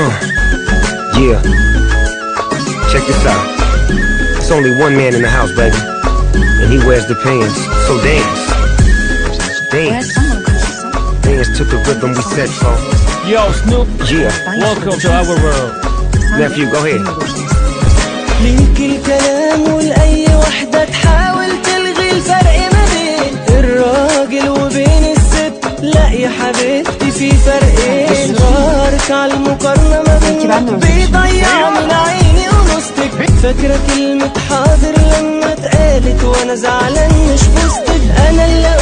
Uh, yeah. Check this out. It's only one man in the house, baby. And he wears the pants. So dance. Dance. Dance to the rhythm we set for. Yo, Snoop, Yeah. welcome to our world. Nephew, go ahead. على المقارنة بيضيع من عيني ونصتك فاكرة كلمة حاضر لما اتقالت وأنا زعلان مش بوستك أنا اللي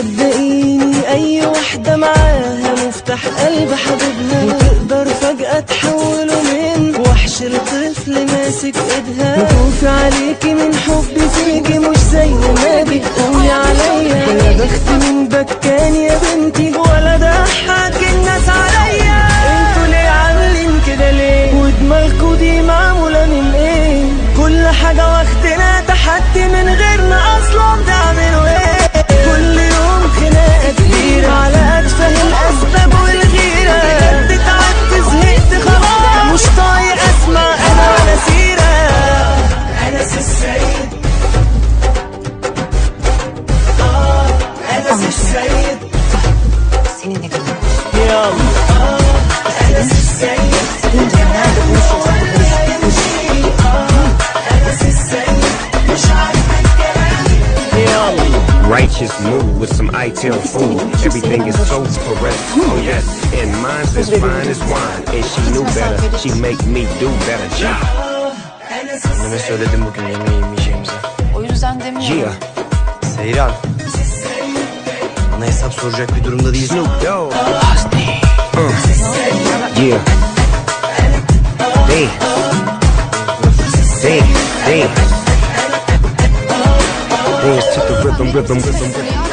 صدقيني أي وحدة معاها مفتاح قلب حبيبها. وتقدر فجأة تحوله من وحش لطفل ماسك إيدها. خوفي عليكي من حبي فيكي مش زي ما بتقولي عليا. يا بخت من بكان يا بنتي ولا ضحك الناس عليا. أنتوا ليه عاملين كده ليه؟ ودماغكوا دي معمولة من إيه؟ كل حاجة واخدنا تحدي من غيرنا Righteous mood with some Ital food. Everything is so correct. Oh yes, and mine's as fine as wine. And she knew better. She make me do better. Yeah. Anneme söyledim bugün yemeği yemeyeceğimizi. O yüzden demiyorum. Yeah. Seyran. Bana hesap soracak bir durumda değilsin. Snoop Dogg. Uh. Yeah. Dance. Dance. Dance. completo, completo, completo.